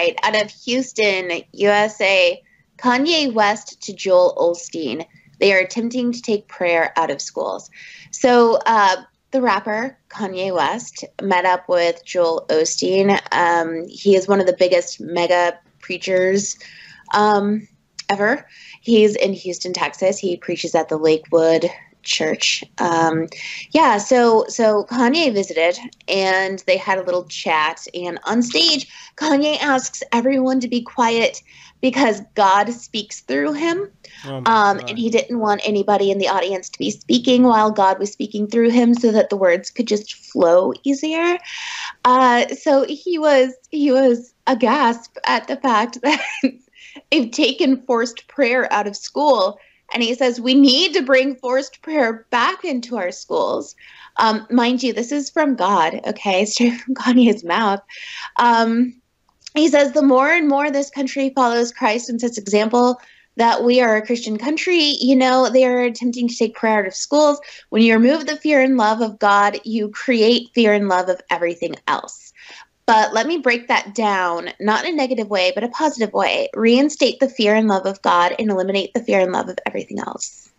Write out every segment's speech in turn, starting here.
right. Out of Houston, USA, Kanye West to Joel Osteen. They are attempting to take prayer out of schools. So, uh, the rapper Kanye West met up with Joel Osteen. Um, he is one of the biggest mega preachers um, ever. He's in Houston, Texas. He preaches at the Lakewood church. Um, yeah, so so Kanye visited and they had a little chat. And on stage, Kanye asks everyone to be quiet because God speaks through him. Oh um, and he didn't want anybody in the audience to be speaking while God was speaking through him so that the words could just flow easier. Uh, so he was he was aghast at the fact that they've taken forced prayer out of school and he says, we need to bring forced prayer back into our schools. Um, mind you, this is from God, okay, straight from Kanye's mouth. Um, he says, the more and more this country follows Christ and sets example that we are a Christian country, you know, they are attempting to take prayer out of schools. When you remove the fear and love of God, you create fear and love of everything else. But let me break that down, not in a negative way, but a positive way. Reinstate the fear and love of God and eliminate the fear and love of everything else.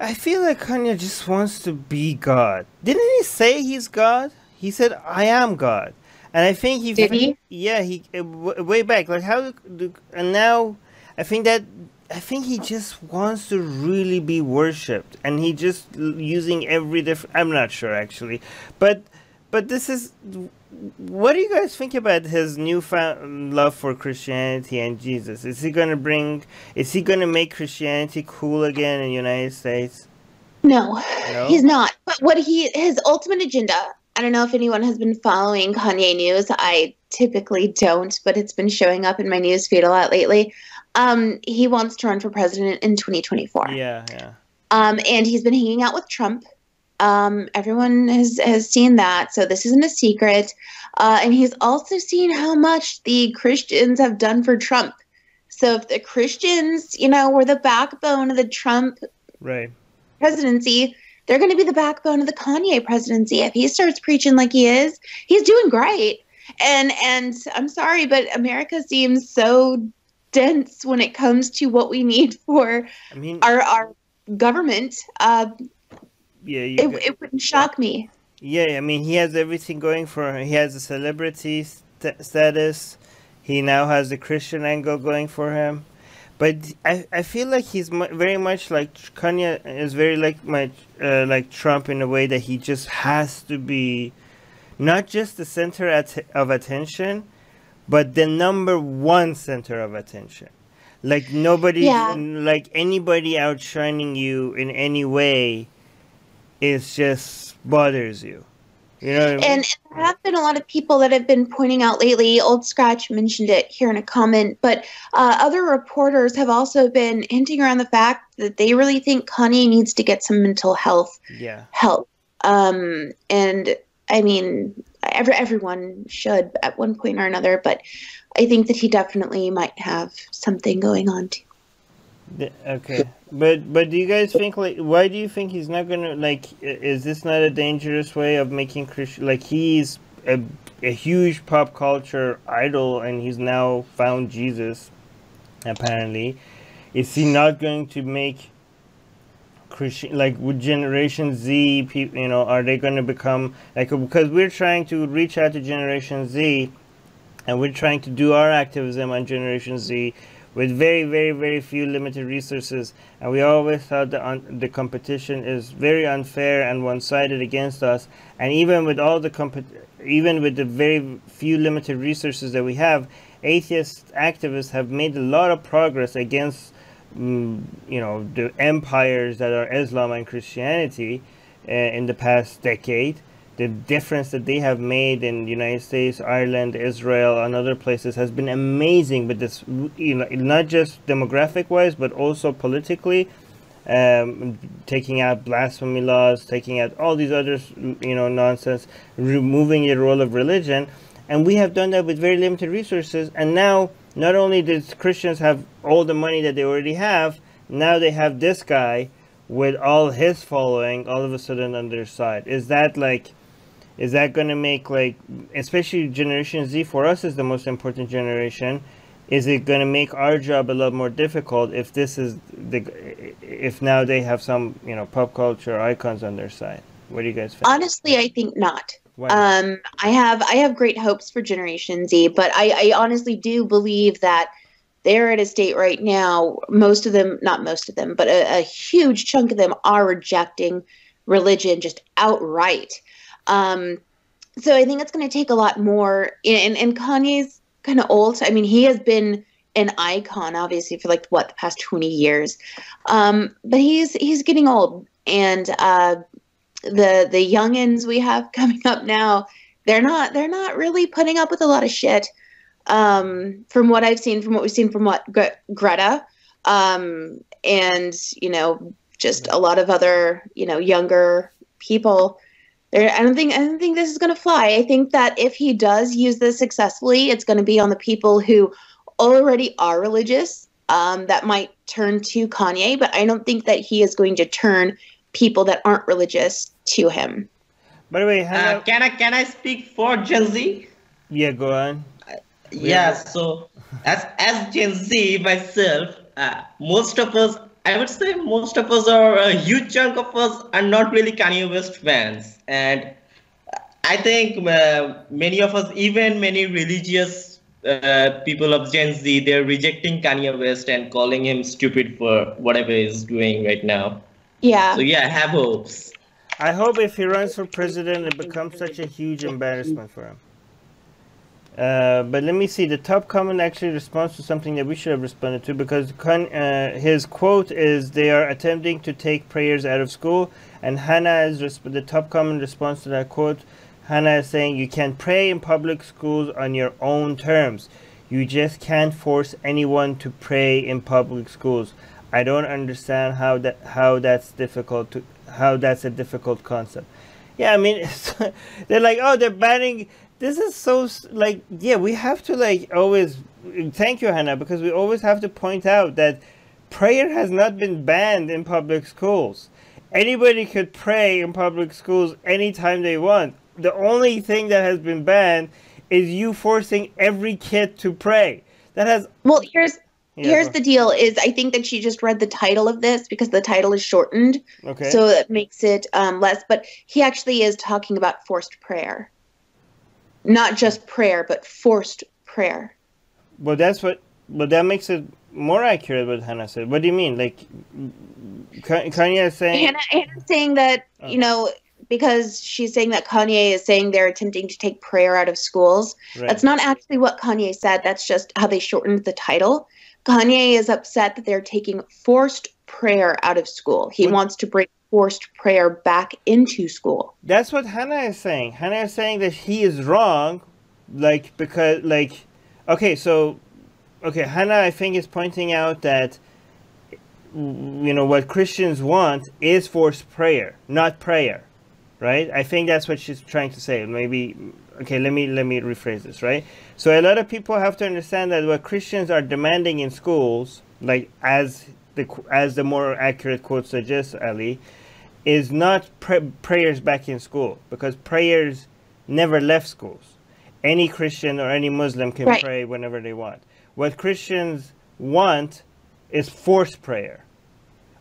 I feel like Kanye just wants to be God. Didn't he say he's God? He said, "I am God," and I think he. Did he? Yeah, he uh, way back. Like how do and now, I think that I think he just wants to really be worshipped, and he just using every different. I'm not sure actually, but but this is what do you guys think about his newfound love for Christianity and Jesus? Is he gonna bring? Is he gonna make Christianity cool again in the United States? No, no, he's not. But what he his ultimate agenda. I don't know if anyone has been following Kanye news. I typically don't, but it's been showing up in my news feed a lot lately. Um, he wants to run for president in 2024. Yeah, yeah. Um, and he's been hanging out with Trump um, everyone has, has seen that, so this isn't a secret. Uh, and he's also seen how much the Christians have done for Trump. So if the Christians, you know, were the backbone of the Trump right. presidency, they're going to be the backbone of the Kanye presidency. If he starts preaching like he is, he's doing great. And and I'm sorry, but America seems so dense when it comes to what we need for I mean, our our government. Uh, yeah, it, it wouldn't shock me. Yeah, I mean, he has everything going for him. He has a celebrity st- status. He now has the Christian angle going for him. But I, I feel like he's mu- very much like Kanye is very like my uh, like Trump in a way that he just has to be not just the center at- of attention, but the number one center of attention. Like nobody, yeah. like anybody outshining you in any way it just bothers you. You know, I mean? and there have been a lot of people that have been pointing out lately. Old Scratch mentioned it here in a comment, but uh, other reporters have also been hinting around the fact that they really think Kanye needs to get some mental health yeah. help. Um, and I mean, every, everyone should at one point or another, but I think that he definitely might have something going on too. Okay, but but do you guys think like why do you think he's not gonna like? Is this not a dangerous way of making Christian like he's a a huge pop culture idol and he's now found Jesus, apparently. Is he not going to make Christian like with Generation Z people? You know, are they going to become like because we're trying to reach out to Generation Z, and we're trying to do our activism on Generation Z with very, very, very few limited resources. And we always thought that the competition is very unfair and one-sided against us. And even with all the even with the very few limited resources that we have, atheist activists have made a lot of progress against, mm, you know, the empires that are Islam and Christianity uh, in the past decade the difference that they have made in the United States, Ireland, Israel, and other places has been amazing. But this, you know, not just demographic wise, but also politically, um, taking out blasphemy laws, taking out all these other, you know, nonsense, removing the role of religion, and we have done that with very limited resources. And now, not only did Christians have all the money that they already have, now they have this guy with all his following all of a sudden on their side. Is that like is that going to make like especially generation z for us is the most important generation is it going to make our job a lot more difficult if this is the if now they have some you know pop culture icons on their side what do you guys think honestly i think not um, I have I have great hopes for Generation Z, but I, I honestly do believe that they're at a state right now. Most of them, not most of them, but a, a huge chunk of them are rejecting religion just outright. Um, so I think it's going to take a lot more. And, and Kanye's kind of old. I mean, he has been an icon, obviously, for like what the past twenty years. Um, but he's he's getting old, and uh, the the youngins we have coming up now, they're not they're not really putting up with a lot of shit. Um, from what I've seen, from what we've seen from what Gre- Greta, um, and you know, just a lot of other you know younger people. There, I don't think I don't think this is going to fly. I think that if he does use this successfully, it's going to be on the people who already are religious um, that might turn to Kanye. But I don't think that he is going to turn people that aren't religious to him. By the way, uh, can I can I speak for Gen Z? Yeah, go on. Uh, yeah, so as as Gen Z myself, uh, most of us, I would say, most of us are a huge chunk of us are not really Kanye West fans, and I think uh, many of us, even many religious uh, people of Gen Z, they're rejecting Kanye West and calling him stupid for whatever he's doing right now. Yeah. So yeah, I have hopes. I hope if he runs for president, it becomes such a huge embarrassment for him. Uh, but let me see. The top comment actually responds to something that we should have responded to because uh, his quote is they are attempting to take prayers out of school, and Hannah is the top comment response to that quote. Hannah is saying you can pray in public schools on your own terms. You just can't force anyone to pray in public schools. I don't understand how that how that's difficult to how that's a difficult concept. Yeah, I mean, they're like, oh, they're banning. This is so like, yeah, we have to like always thank you, Hannah, because we always have to point out that prayer has not been banned in public schools. Anybody could pray in public schools anytime they want. The only thing that has been banned is you forcing every kid to pray. That has well. Here's yeah, Here's the deal: is I think that she just read the title of this because the title is shortened, okay. so it makes it um, less. But he actually is talking about forced prayer, not just prayer, but forced prayer. Well, that's what. But that makes it more accurate. What Hannah said. What do you mean? Like Kanye is saying. Hannah, Hannah's saying that oh. you know because she's saying that Kanye is saying they're attempting to take prayer out of schools. Right. That's not actually what Kanye said. That's just how they shortened the title. Kanye is upset that they're taking forced prayer out of school. He what? wants to bring forced prayer back into school. That's what Hannah is saying. Hannah is saying that he is wrong, like because like, okay, so, okay, Hannah I think is pointing out that, you know, what Christians want is forced prayer, not prayer, right? I think that's what she's trying to say. Maybe okay let me let me rephrase this right so a lot of people have to understand that what christians are demanding in schools like as the as the more accurate quote suggests Allie is not prayers back in school because prayers never left schools any christian or any muslim can right. pray whenever they want what christians want is forced prayer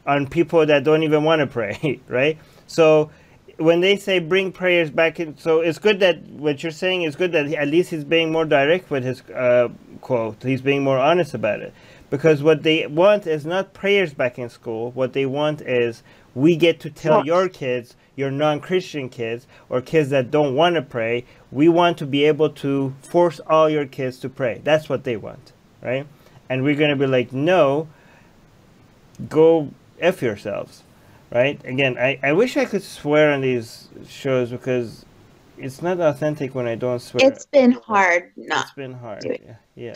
on people that don't even want to pray right so when they say bring prayers back in, so it's good that what you're saying is good that at least he's being more direct with his uh, quote. He's being more honest about it. Because what they want is not prayers back in school. What they want is we get to tell your kids, your non Christian kids, or kids that don't want to pray, we want to be able to force all your kids to pray. That's what they want, right? And we're going to be like, no, go F yourselves right? Again, I, I wish I could swear on these shows because it's not authentic when I don't swear. It's been hard not. It's been hard. Yeah. yeah.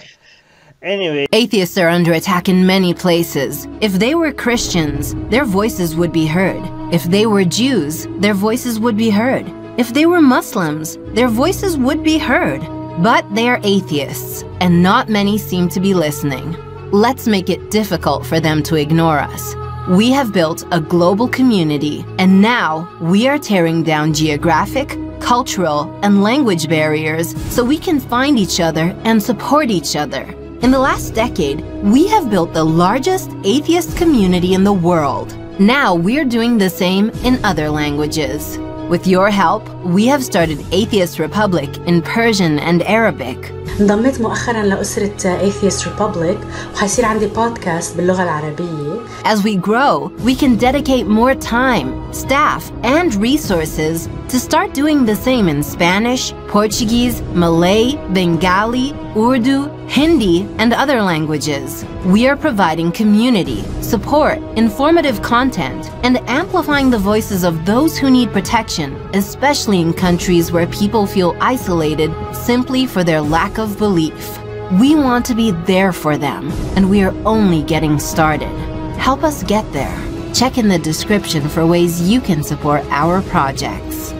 Anyway, atheists are under attack in many places. If they were Christians, their voices would be heard. If they were Jews, their voices would be heard. If they were Muslims, their voices would be heard. But they are atheists, and not many seem to be listening. Let's make it difficult for them to ignore us. We have built a global community, and now we are tearing down geographic, cultural, and language barriers so we can find each other and support each other. In the last decade, we have built the largest atheist community in the world. Now we're doing the same in other languages. With your help, we have started Atheist Republic in Persian and Arabic. انضميت مؤخرا لأسرة Atheist Republic وحيصير عندي بودكاست باللغة العربية As we grow, we can dedicate more time, staff, and resources to start doing the same in Spanish, Portuguese, Malay, Bengali, Urdu, Hindi, and other languages. We are providing community, support, informative content, and amplifying the voices of those who need protection, especially in countries where people feel isolated simply for their lack of belief. We want to be there for them, and we are only getting started. Help us get there. Check in the description for ways you can support our projects.